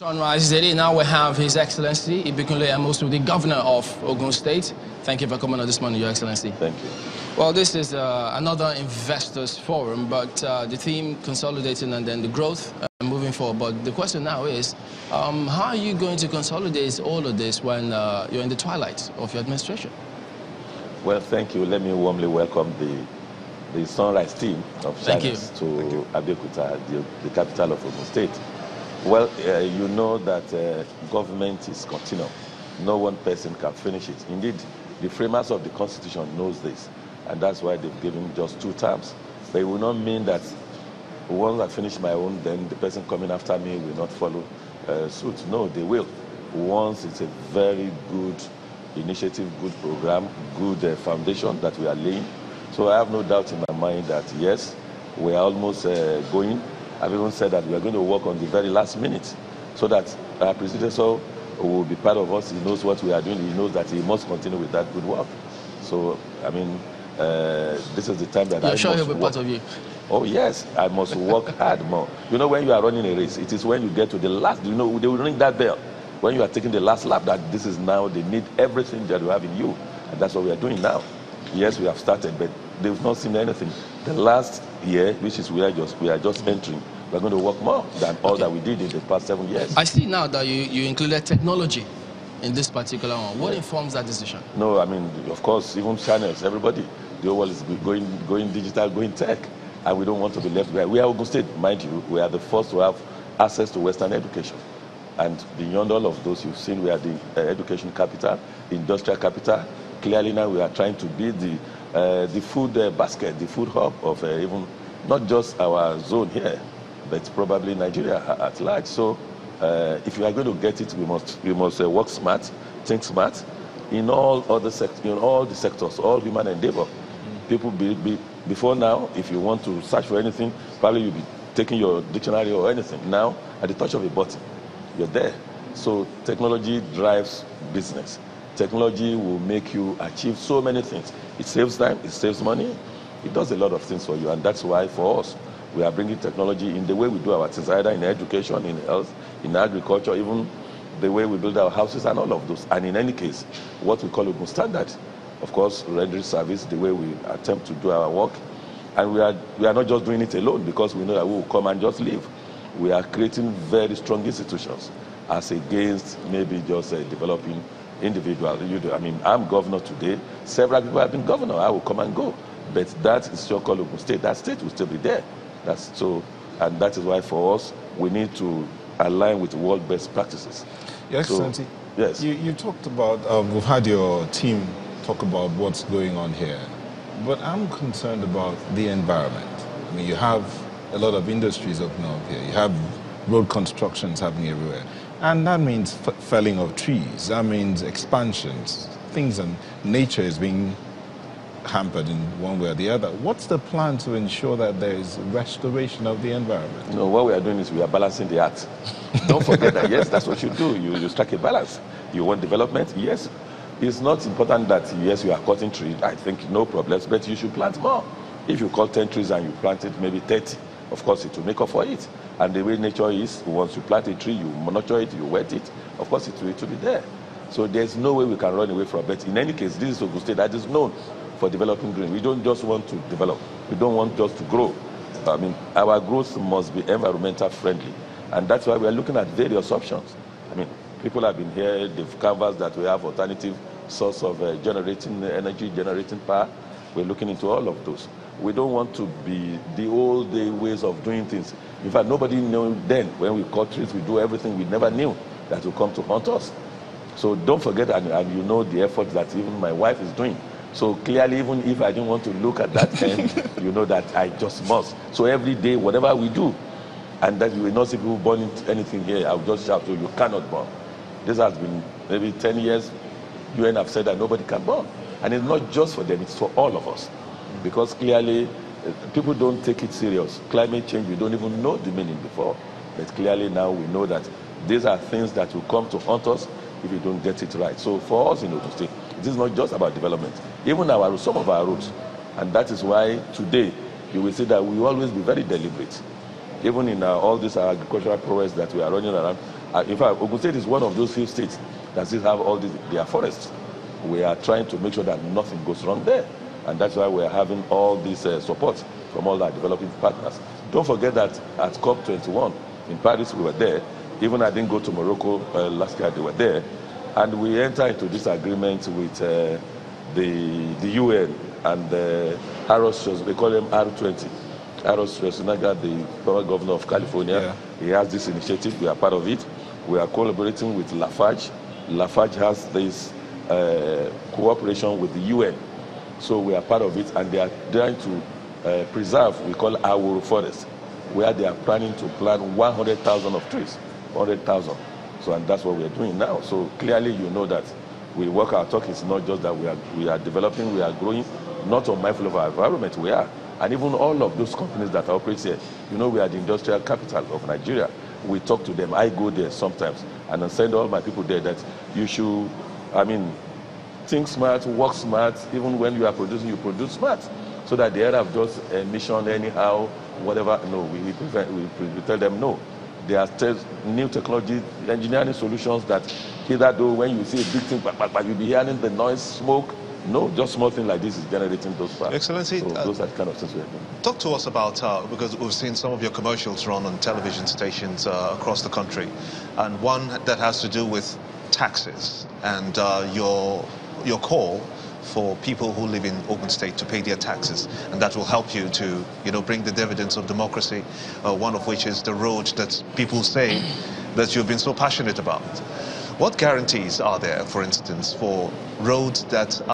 Sunrise Daily. Now we have His Excellency Ibikunle Amosun, the Governor of Ogun State. Thank you for coming on this morning, Your Excellency. Thank you. Well, this is uh, another investors forum, but uh, the theme consolidating and then the growth uh, moving forward. But the question now is, um, how are you going to consolidate all of this when uh, you're in the twilight of your administration? Well, thank you. Let me warmly welcome the the Sunrise team of Thank to Abeokuta, the, the capital of Ogun State. Well, uh, you know that uh, government is continual. No one person can finish it. Indeed, the framers of the constitution knows this, and that's why they've given just two terms. But it will not mean that once I finish my own, then the person coming after me will not follow uh, suit. No, they will. Once it's a very good initiative, good program, good uh, foundation that we are laying. So I have no doubt in my mind that yes, we are almost uh, going. I've even said that we are going to work on the very last minute so that our predecessor will be part of us. He knows what we are doing. He knows that he must continue with that good work. So, I mean, uh, this is the time that You're I sure must he'll be work. part of you? Oh yes, I must work hard more. You know, when you are running a race, it is when you get to the last. You know, they will ring that bell when you are taking the last lap. That this is now they need everything that you have in you, and that's what we are doing now. Yes, we have started, but they've not seen anything. The last year, which is we are just we are just entering, we are going to work more than all that we did in the past seven years. I see now that you, you included technology in this particular one. What informs that decision? No, I mean, of course, even channels, everybody, the whole world is going, going digital, going tech, and we don't want to be left behind. We are Ogun State, mind you, we are the first to have access to Western education. And beyond all of those, you've seen we are the uh, education capital, industrial capital. Clearly now we are trying to be the, the food uh, basket, the food hub of uh, even not just our zone here, but probably Nigeria at large. So uh, if you are going to get it, we must, we must uh, work smart, think smart, in all other sect- in all the sectors, all human endeavor. People be, be, before now, if you want to search for anything, probably you'll be taking your dictionary or anything. Now, at the touch of a button, you're there. So technology drives business. Technology will make you achieve so many things. It saves time, it saves money, it does a lot of things for you, and that's why for us, we are bringing technology in the way we do our things, either in education, in health, in agriculture, even the way we build our houses, and all of those. And in any case, what we call Ogun Standard, of course, rendering service, the way we attempt to do our work. And we are, we are not just doing it alone because we know that we will come and just leave. We are creating very strong institutions as against maybe just uh, developing individual. You do, I mean, I'm governor today. Several people have been governor. I will come and go. But that is called Ogun State. That state will still be there. That's so, and that is why for us, we need to align with world best practices. Your So, yes. you, you talked about, um, we've had your team talk about what's going on here, but I'm concerned about the environment. I mean, you have a lot of industries opening up here, you have road constructions happening everywhere, and that means felling of trees, that means expansions, things, and nature is being hampered in one way or the other. What's the plan to ensure that there is restoration of the environment? No, what we are doing is we are balancing the act. Don't forget that, yes, that's what you do. You, you strike a balance. You want development, yes. It's not important that, yes, you are cutting trees. I think no problems, but you should plant more. If you cut 10 trees and you planted maybe 30, of course, it will make up for it. And the way nature is, once you plant a tree, you nurture it, you wet it, of course, it will, it will be there. So there's no way we can run away from it. In any case, this is Ogun State that is known for developing green. We don't just want to develop. We don't want just to grow. I mean, our growth must be environmental friendly. And that's why we are looking at various options. I mean, people have been here, they've canvassed that we have alternative source of uh, generating energy, generating power. We're looking into all of those. We don't want to be the old day ways of doing things. In fact, nobody knew then when we cut trees, we do everything we never knew that will come to haunt us. So don't forget, and, and you know the effort that even my wife is doing. So clearly, even if I didn't want to look at that end, you know that I just must. So every day, whatever we do, and that you will not see people burning anything here, I'll just shout to you, you cannot burn. This has been maybe 10 years. UN have said that nobody can burn. And it's not just for them, it's for all of us. Because clearly, uh, people don't take it serious. Climate change, we don't even know the meaning before. But clearly now we know that these are things that will come to haunt us if we don't get it right. So for us in Ogun State, it is not just about development. Even our some of our roads, and that is why today you will see that we always be very deliberate. even in uh, all these agricultural prowess that we are running around. Uh, in fact, Ogun State is one of those few states that still have all these, their forests. We are trying to make sure that nothing goes wrong there. And that's why we are having all this uh, support from all our developing partners. Don't forget that at COP21 in Paris, we were there. Even I didn't go to Morocco uh, last year, they were there. And we entered into this agreement with uh, the, the UN and uh, Arnold they call him R20. Arnold Schwarzenegger, the former governor of California, yeah. he has this initiative. We are part of it. We are collaborating with Lafarge. Lafarge has this uh, cooperation with the UN. So we are part of it, and they are trying to uh, preserve, we call our forest, where they are planning to plant 100,000 of trees, 100,000. So, and that's what we are doing now. So clearly, you know that we work our talk. It's not just that we are, we are developing, we are growing, not unmindful of our environment, we are. And even all of those companies that operate here, you know, we are the industrial capital of Nigeria. We talk to them. I go there sometimes and I send all my people there that you should, I mean, think smart, work smart. Even when you are producing, you produce smart so that the era of just emission anyhow, whatever, no, we, we, prevent, we, we tell them no. There are new technology, engineering solutions that either though when you see a big thing, but, but, but you'll be hearing the noise, smoke, no, just small thing like this is generating those. Excellency, so uh, those are the kind of things we're doing. Talk to us about, uh, because we've seen some of your commercials run on television stations uh, across the country, and one that has to do with taxes and uh, your, your call for people who live in Ogun State to pay their taxes. And that will help you to, you know, bring the dividends of democracy, uh, one of which is the road that people say that you've been so passionate about. What guarantees are there, for instance, for roads that